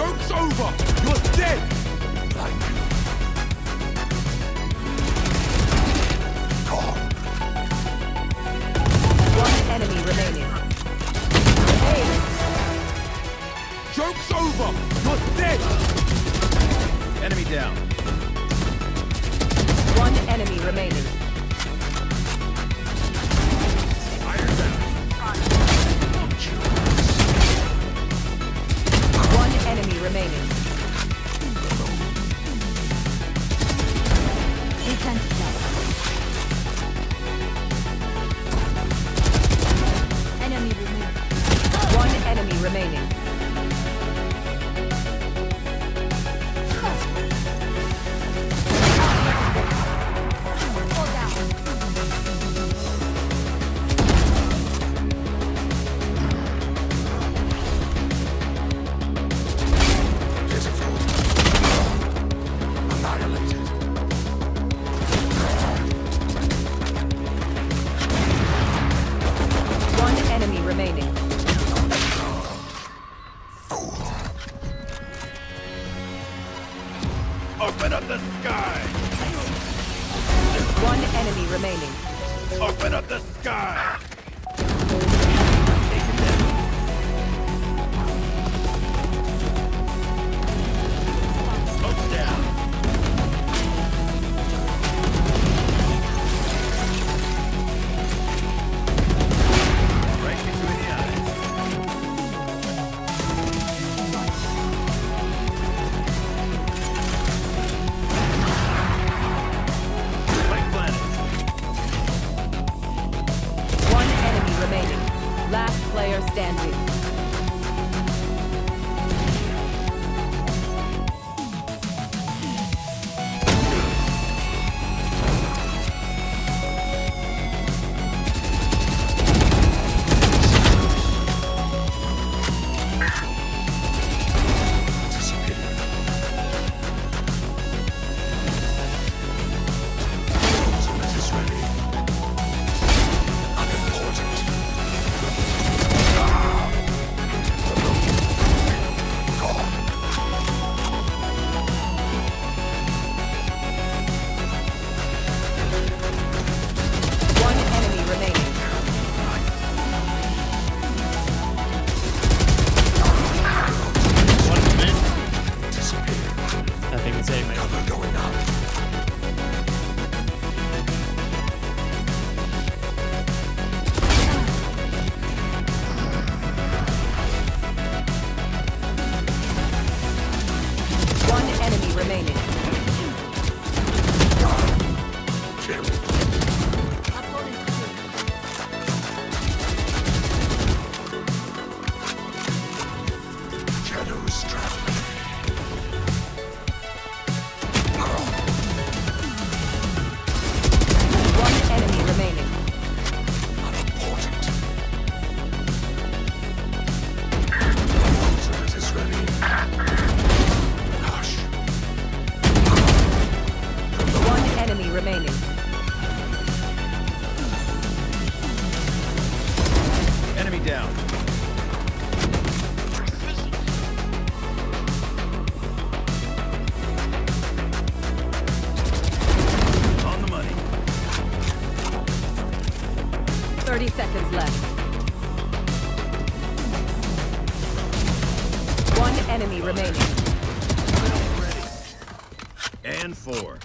joke's over! You're dead! Calm. One enemy remaining. Hey. Joke's over! You're dead! Enemy down. One enemy remaining. remaining. Open up the sky! One enemy remaining. Open up the sky! understanding. remaining. Damn it. 30 seconds left. One enemy remaining. And four.